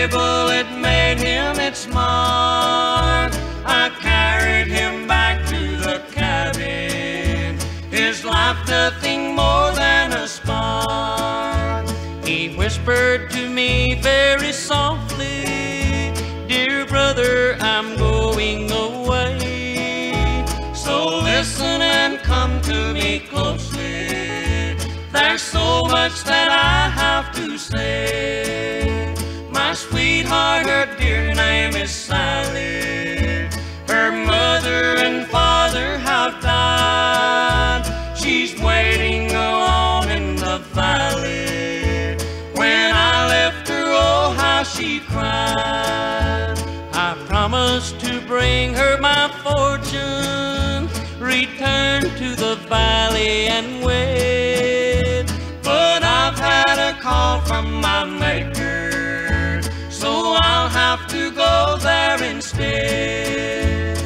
label, it made him its mark. I carried him back to the cabin, his life nothing more than a spark. He whispered to me very softly, Dear brother, I'm going away. So listen and come to me closely. There's so much that I have to say. Sweetheart, her dear name is Sally. Her mother and father have died. She's waiting alone in the valley. When I left her, oh, how she cried. I promised to bring her my fortune, return to the valley and wait. Instead.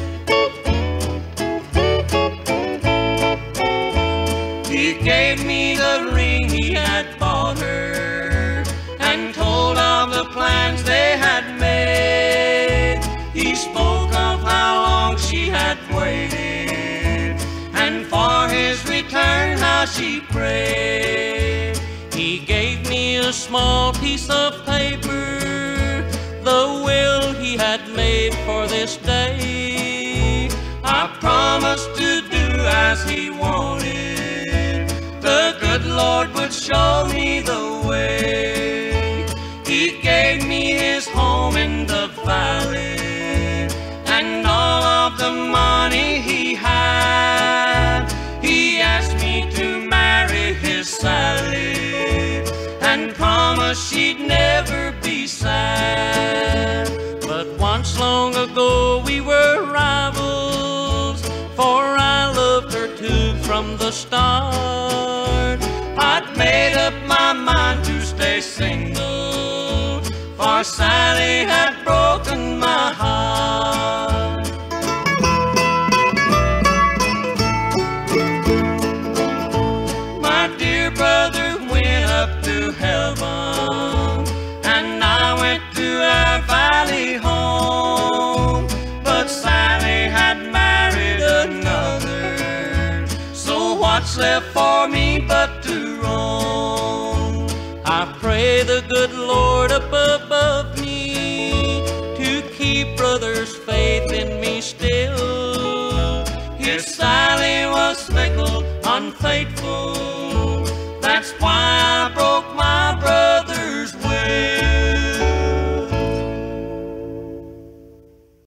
He gave me the ring he had bought her and told of the plans they had made. He spoke of how long she had waited and for his return how she prayed. He gave me a small piece of paper, made for this day. I promised to do as he wanted. The good Lord would show me the way. He gave me his home in the valley and all of the money he had. He asked me to marry his Sally and promised she'd never be sad. Long ago we were rivals, for I loved her too from the start. I'd made up my mind to stay single, for Sally had broken my left for me but to roam? I pray the good Lord up above me to keep brother's faith in me still. His Sally was fickle, unfaithful. That's why